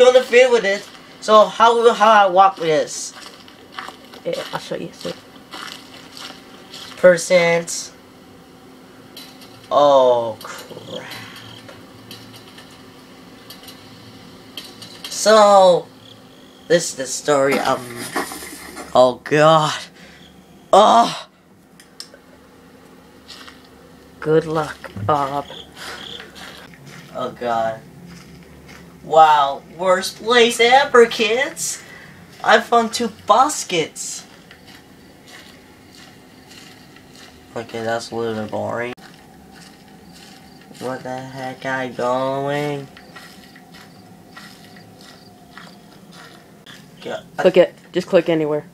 gonna fit with it. So how how I walk with this? Yeah, I'll show you. So, Percent. Oh crap. So this is the story of Oh god. Oh good luck, Bob. Oh god. Wow, worst place ever, kids! I found two baskets. Okay, that's a little bit boring. What the heck I going? God, Click it. Just click anywhere.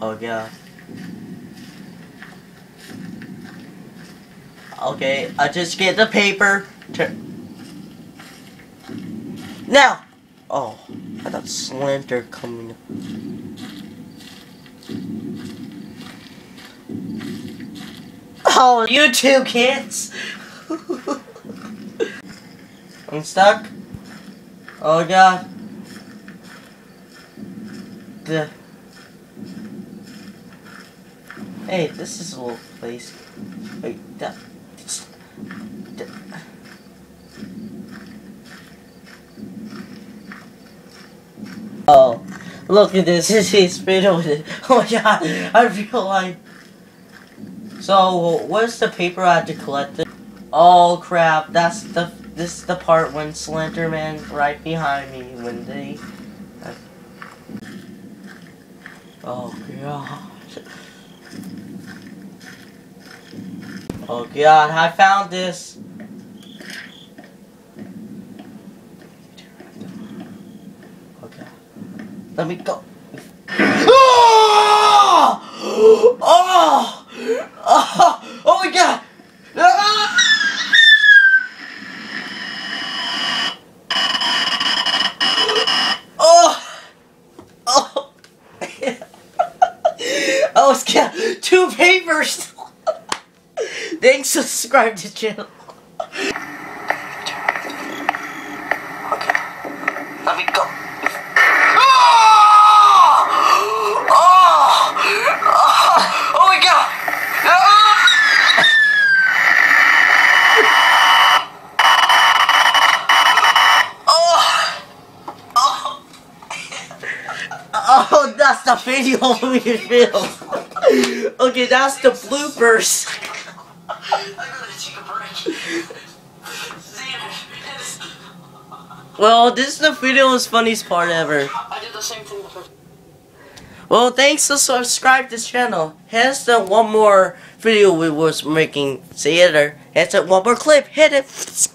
Oh god. Okay, I just get the paper. Now. Oh, I got Slender coming. Oh, you two kids. I'm stuck. Oh god. The. Hey, this is a little place. Wait, that. Oh, look at this. This is it. Oh my god, I feel like. So, where's the paper I had to collect it? Oh crap, that's the. This is the part when Slenderman right behind me when they. Uh, oh god. Oh god, I found this. Okay. Let me go. Oh! Oh! Oh, oh my god! Ah! Oh! Oh! I was scared. Two papers! Thanks, subscribe to channel. Okay. Let me go. Oh! Oh! Oh, oh my god! Oh! Oh, that's the video we filmed. Okay, that's the bloopers. I gotta take a break. Well, this is the video's funniest part ever. I did the same thing the Well, thanks to subscribe to this channel. Here's the one more video we was making. See you later. Here's the one more clip. Hit it.